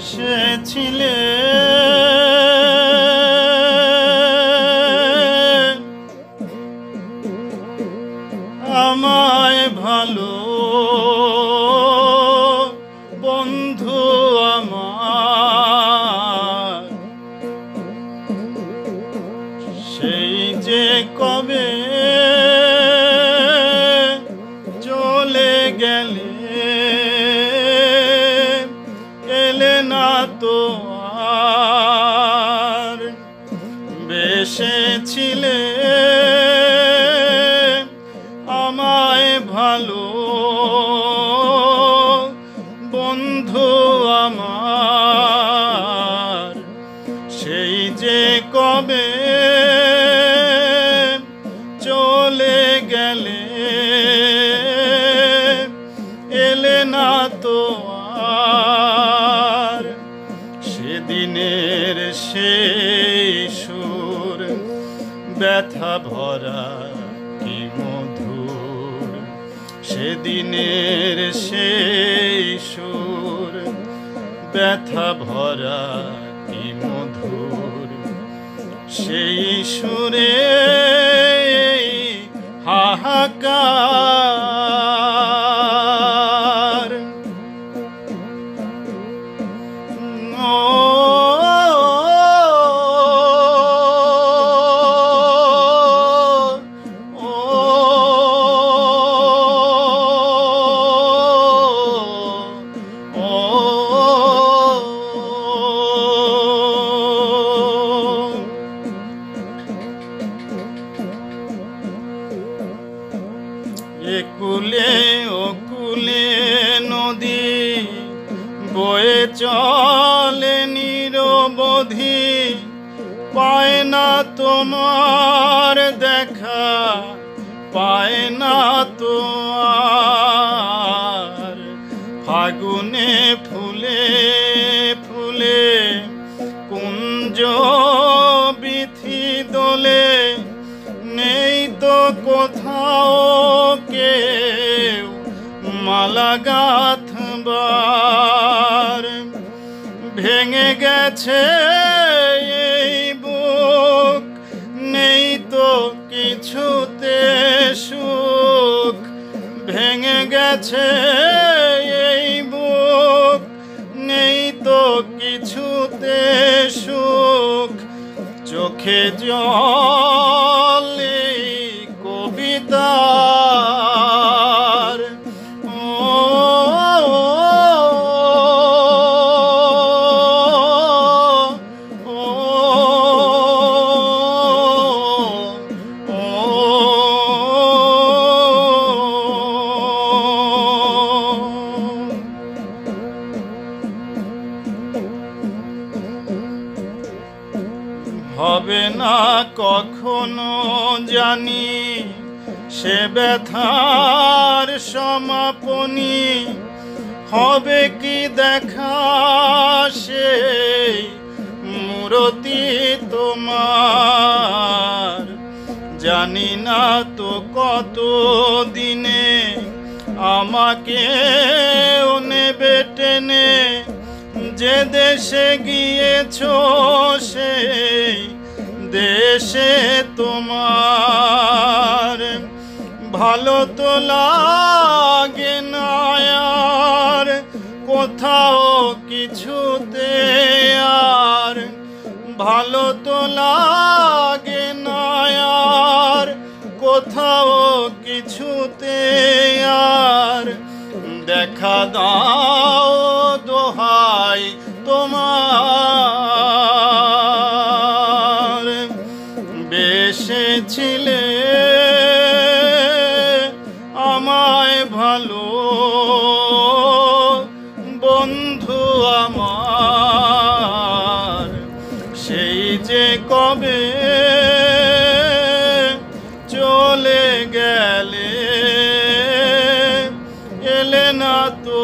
এসেছিলে। আমায় ভালো বন্ধু আমার। সেই যে কবে তো আর বেসেছিলে। আমায় ভালো বন্ধু আমার, সেই যে কবে চলে গেলে এলে না তো সেদিনের সেই সুর, ব্যথা ভরা কি মধুর। সেদিনের সেই সুর, ব্যথা ভরা কি মধুর। সেই সুরে চলে নিরবধি, পায় না তোমার দেখা, পায় না তো ফাগুনে ফুলে ফুলে, কুঞ্জ বিথি দোলে, নেই তো কোথাও কেউ মালা গাঁথবার ভেঙে গেছে এই বুক, নেই তো কিছুতে সুখ। ভেঙে গেছে এই বুক, নেই তো কিছুতে সুখ। চোখে জল হবে না কখনো জানি সে ব্যথার সমাপনী। হবে কি দেখা সেই মূরতি তোমার। জানি না তো কত দিনে আমাকে যে দেশে গিয়েছ, সেই দেশে তোমার ভালো তো লাগে না আর কোথাও কিছুতে আর ভালো তো লাগে না আর কোথাও কিছুতে আর দেখা দাও দোহাই তোমার। বেসেছিলে আমায় ভালো বন্ধু আমার। সেই যে কবে চলে গেলে এলে না তো